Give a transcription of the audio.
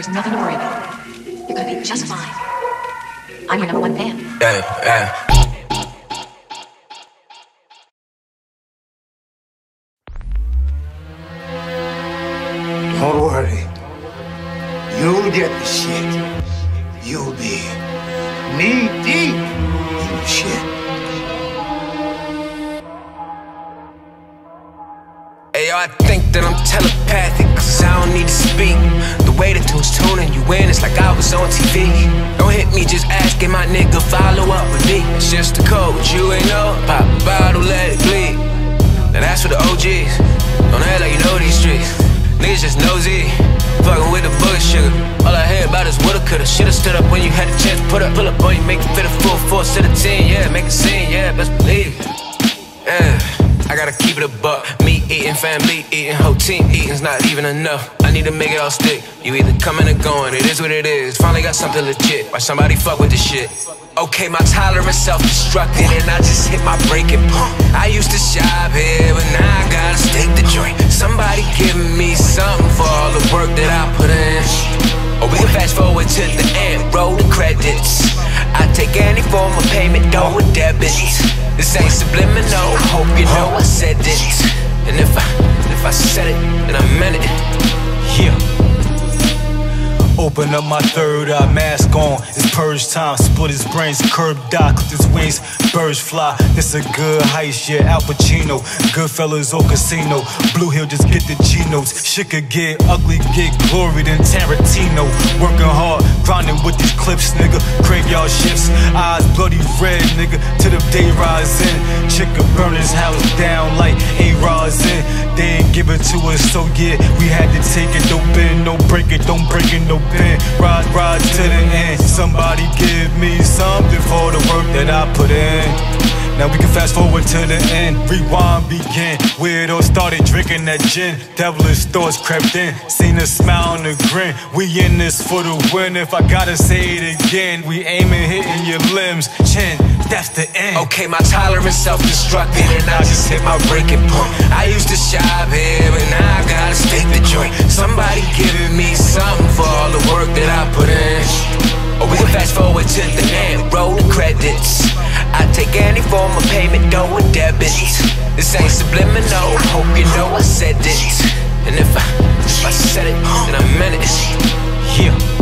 there's nothing to worry about. You're gonna be just fine. I'm your number one fan. Yeah, yeah. Don't worry. You'll get the shit. You'll be knee deep in the shit. Hey, yo, I think that I'm telepathic, cause I don't need to speak. The tune's tuning you in, it's like I was on TV. Don't hit me, just asking my nigga, follow up with me. It's just the code, you ain't know. Pop a bottle, let it bleed. Now that's for the OGs. Don't act like you know these streets. Niggas just nosy. Fucking with the bullshit sugar. All I hear about is woulda, coulda, shoulda stood up when you had the chance. Put up, pull up on you, make it fit a full force to the team. Yeah, make a scene, yeah, best believe it. Yeah. I gotta keep it a buck. Me eating, family eating, whole team eating's not even enough. I need to make it all stick. You either coming or going, it is what it is. Finally got something legit. Why somebody fuck with this shit? Okay, my tolerance self-destructed and I just hit my breaking point. I used to shop here, but now I gotta stick the joint. Somebody give me something for all the work that I put in. Or we can fast forward to the end, roll the credits. I take any form of payment, though with debit. This ain't subliminal, hope you know I Open up my third eye, mask on. It's purge time. Split his brains, curb die, clip his wings, birds fly. This a good heist, yeah. Al Pacino, Goodfellas or casino. Blue Hill, just get the G notes. Shit could get ugly, get glory than Tarantino. Working hard, grinding with these clips, nigga. Graveyard shifts, eyes bloody red, nigga. To the day rising. Chick could burn his house down like A Rod's in. They ain't give it to us, so yeah, we had to take it. Don't bend, no break it, don't break it, no bend. Ride, ride to the end. Somebody give me something for the work that I put in. Now we can fast forward to the end, rewind, begin. Where it all started, drinking that gin. Devilish thoughts crept in, seen a smile and a grin. We in this for the win. If I gotta say it again, we aiming, hitting your limbs, chin. That's the end. Okay, my tolerance self-destructed and I just hit my breaking point. I used to shop here, but now I gotta stick the joint. Somebody to the end, roll the credits. I take any form of payment, though with debit. This ain't subliminal, hope you know I said it. And if I, if I said it, then I meant it. Yeah.